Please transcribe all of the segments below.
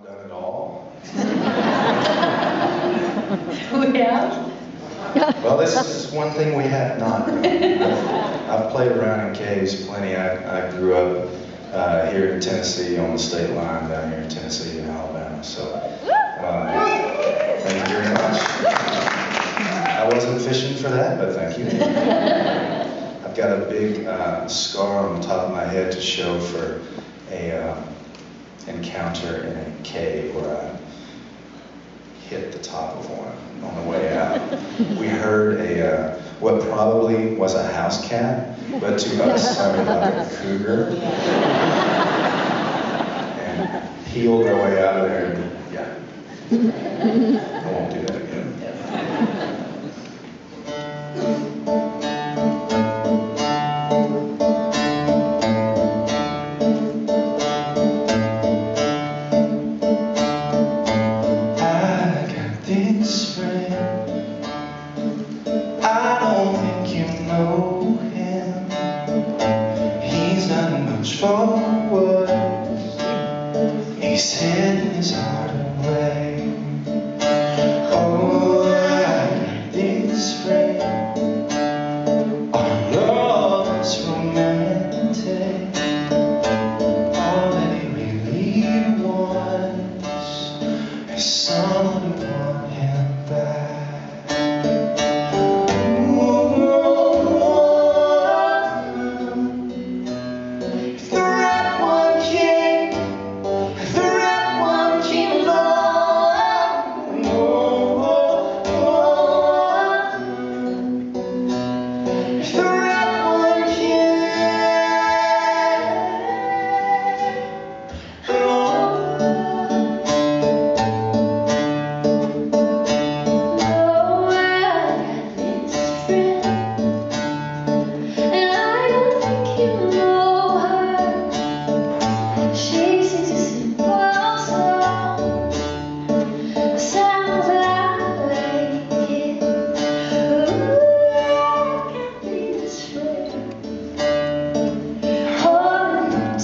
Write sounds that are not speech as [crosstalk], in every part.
Done it all. [laughs] We have? Well, this is one thing we have not done. I've played around in caves plenty. I, I grew up uh, here in Tennessee on the state line down here in Tennessee and Alabama. So, um, thank you very much. I wasn't fishing for that, but thank you. I've got a big uh, scar on the top of my head to show for a uh, encounter in a cave where I hit the top of one on the way out. We heard a uh, what probably was a house cat, but to us sounded like a cougar. And peeled our way out of there. And, yeah, I won't do that again. his friend. I don't think you know him. He's not much for words He's hidden his heart away Oh, I this friend. Our love is romantic. All that he really wants Is someone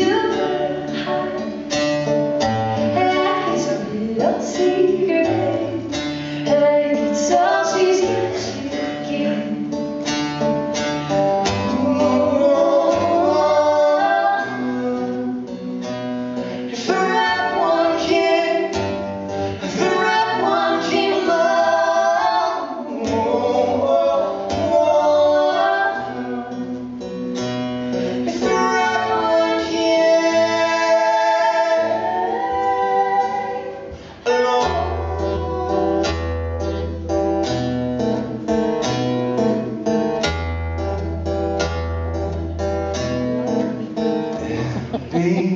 two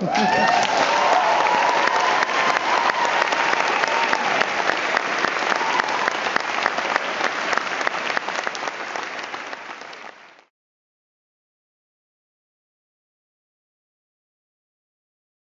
It's.